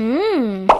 嗯。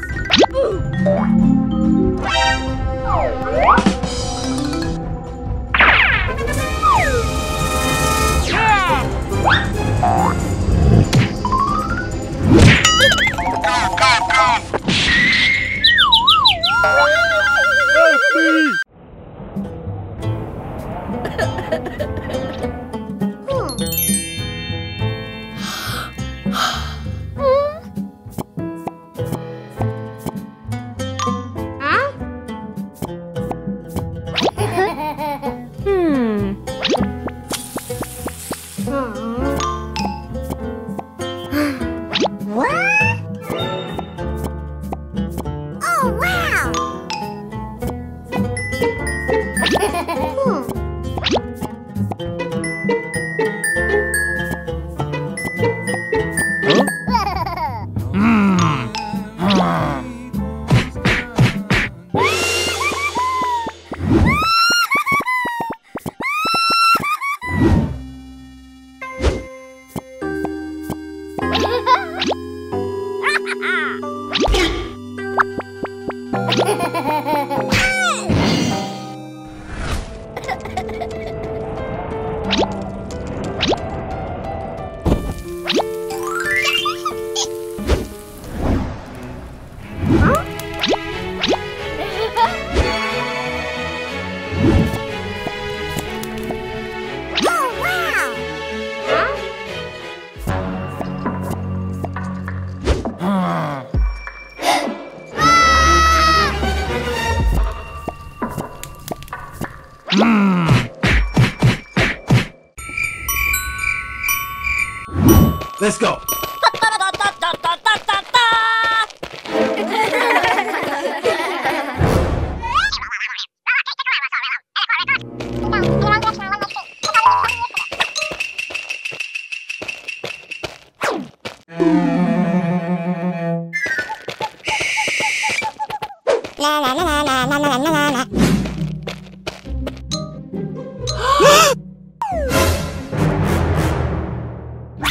Let's go.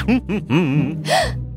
Hmm.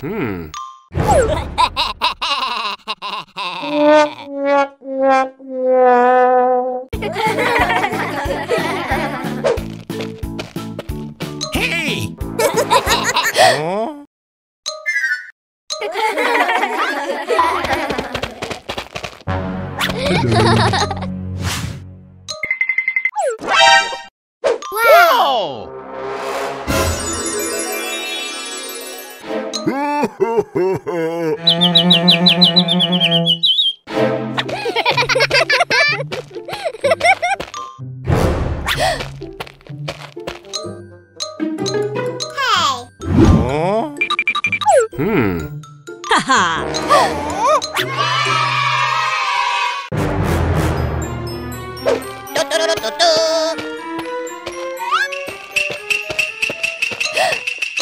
Hmm.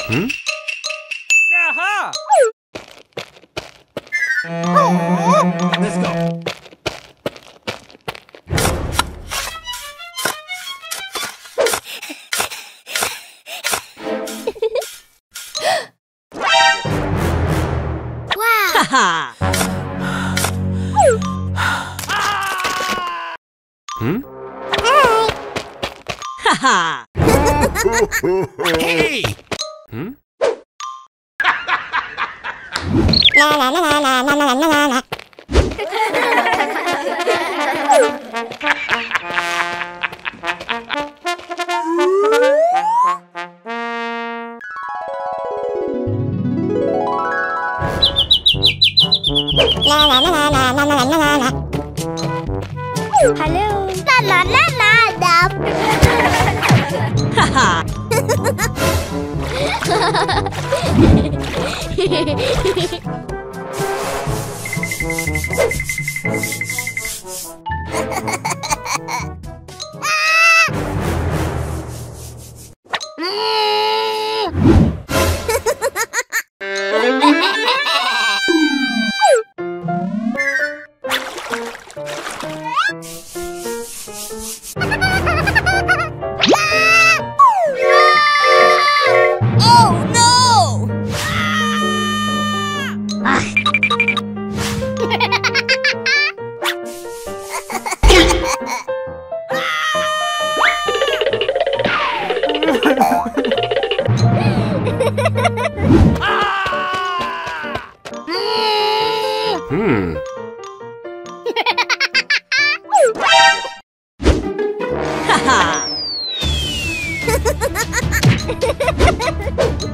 Hmm? Hehehehe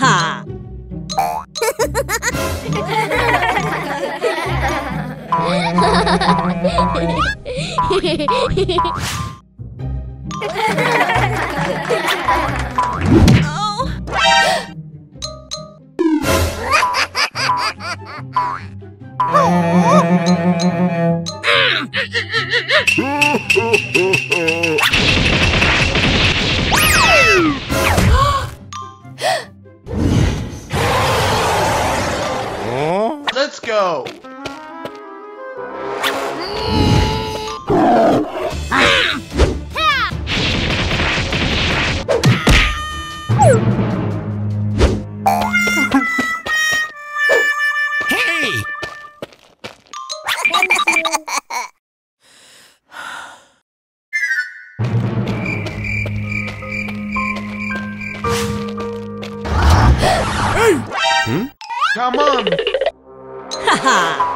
か Oh! Hmm? Come on! Haha!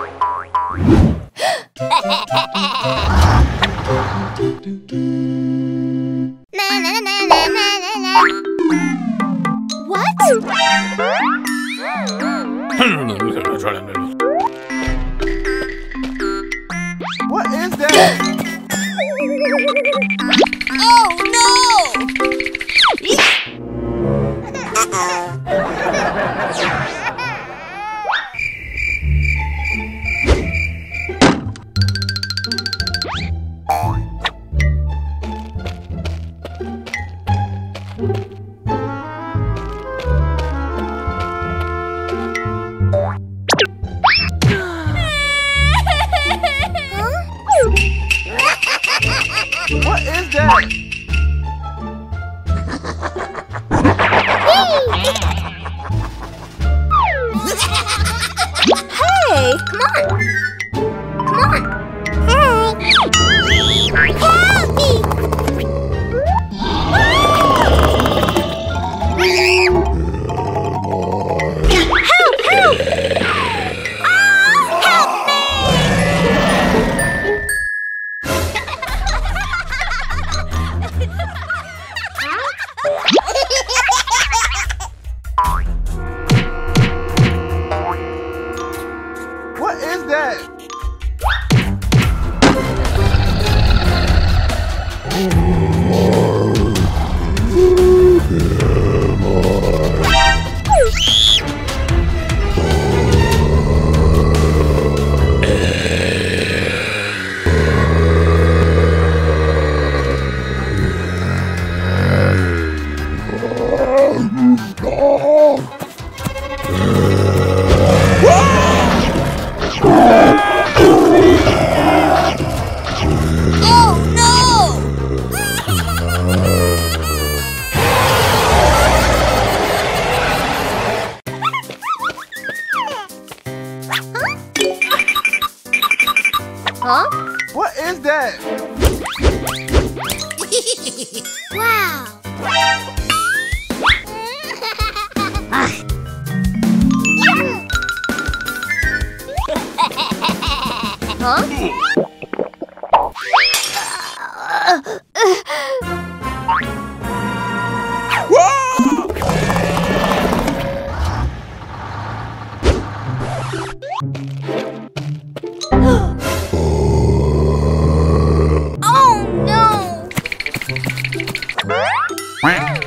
hey, come on. Quack.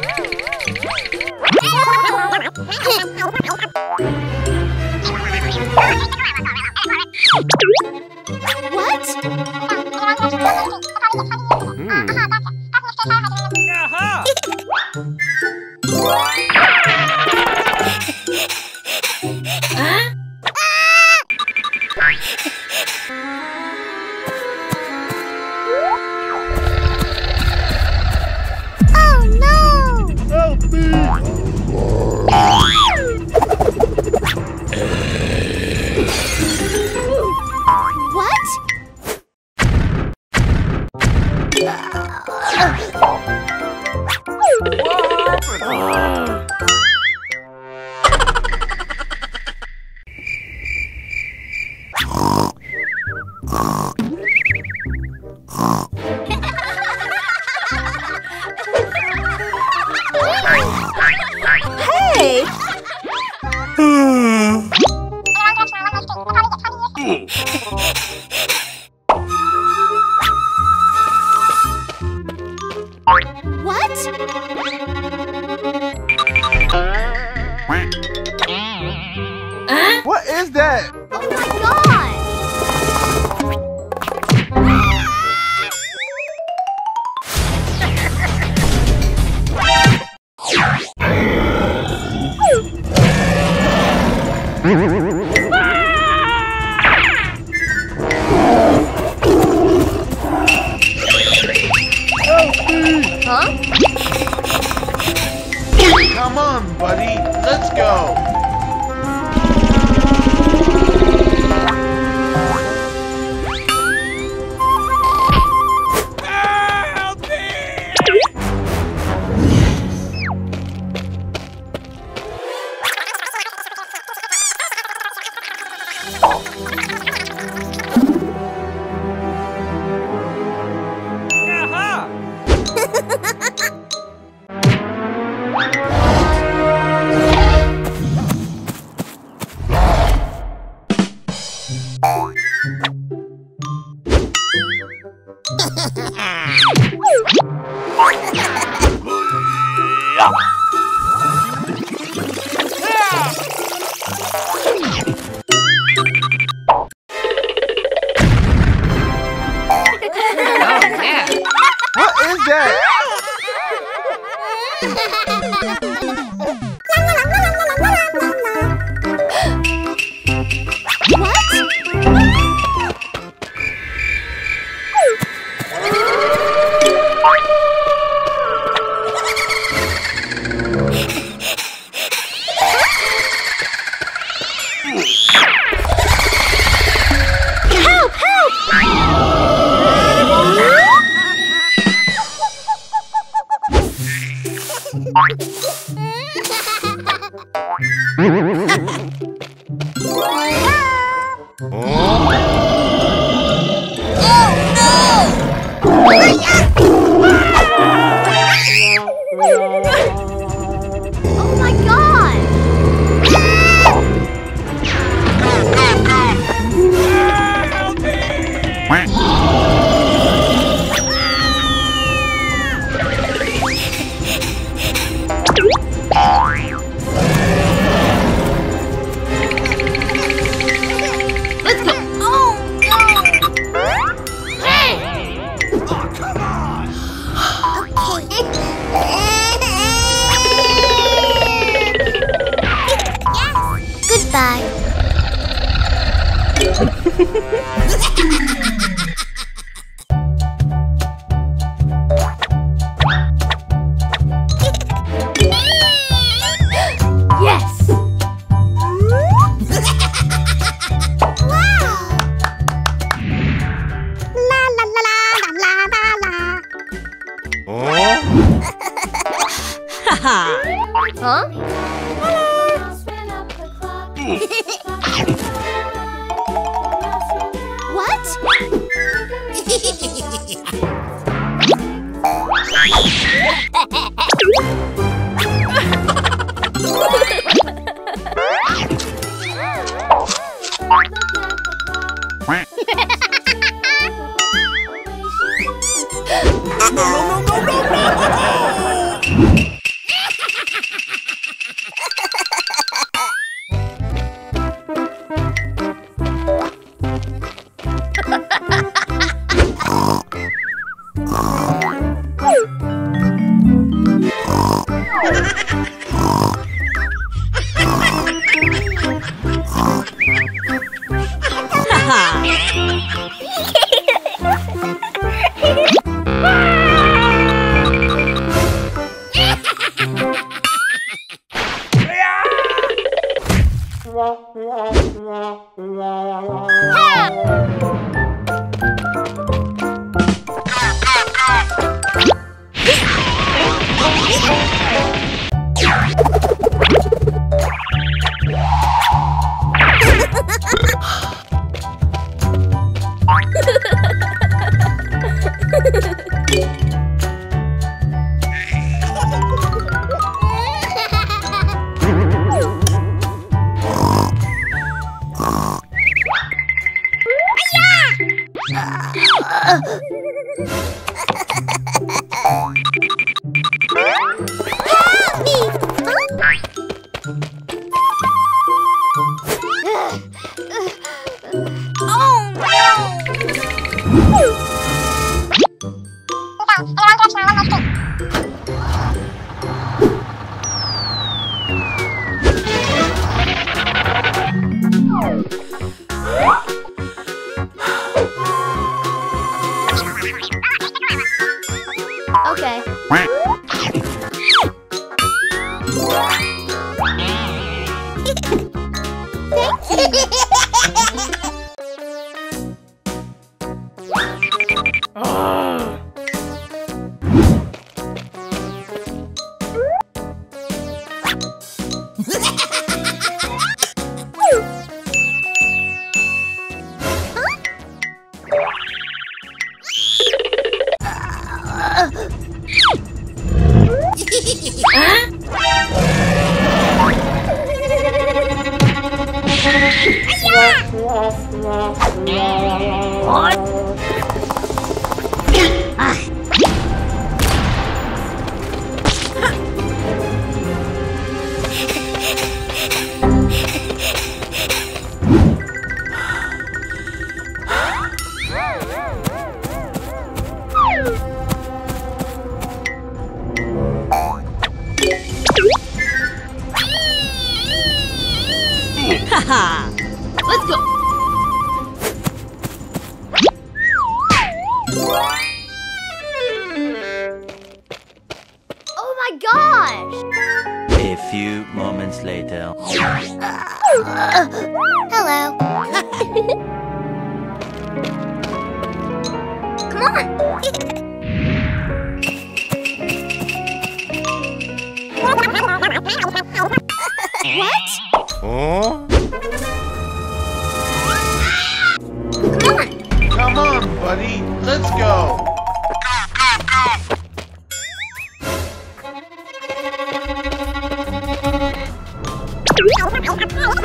Let's go. 哈哈哈哈哈哈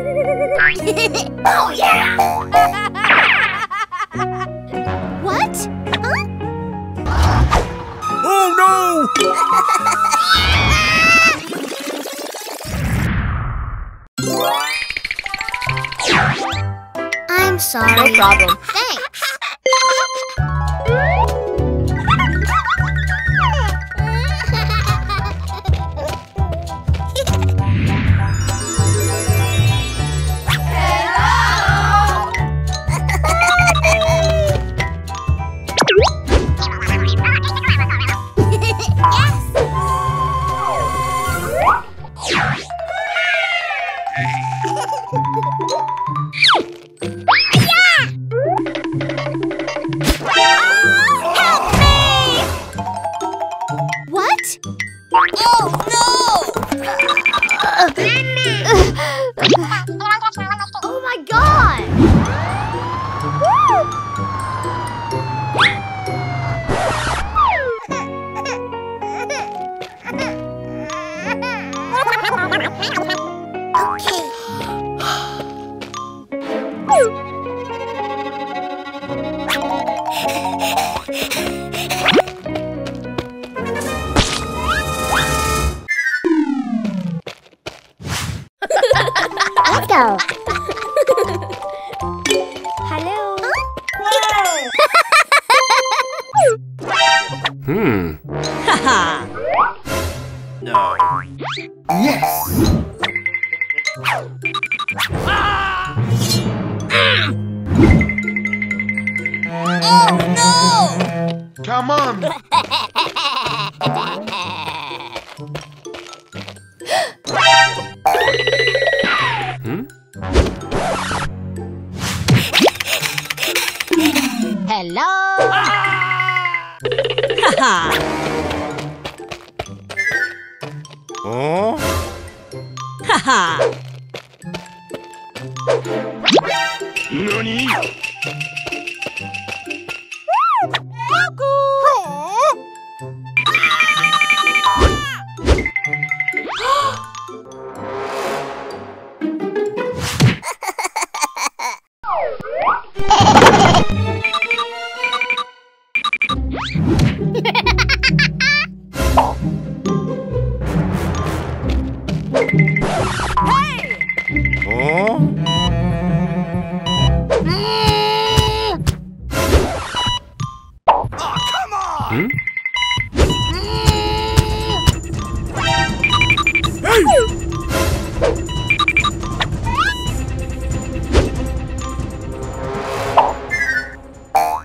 oh, yeah! what? Huh? Oh, no! I'm sorry. No problem. 妈妈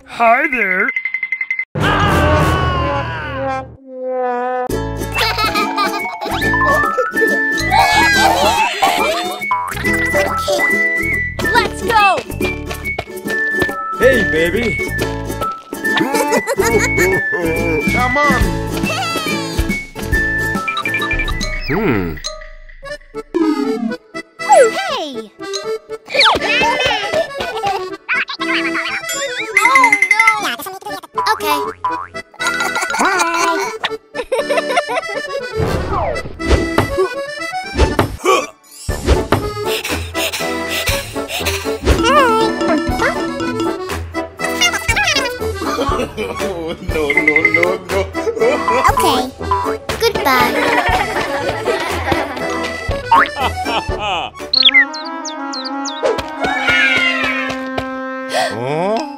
Hi there. no, no, no, no. okay. Goodbye.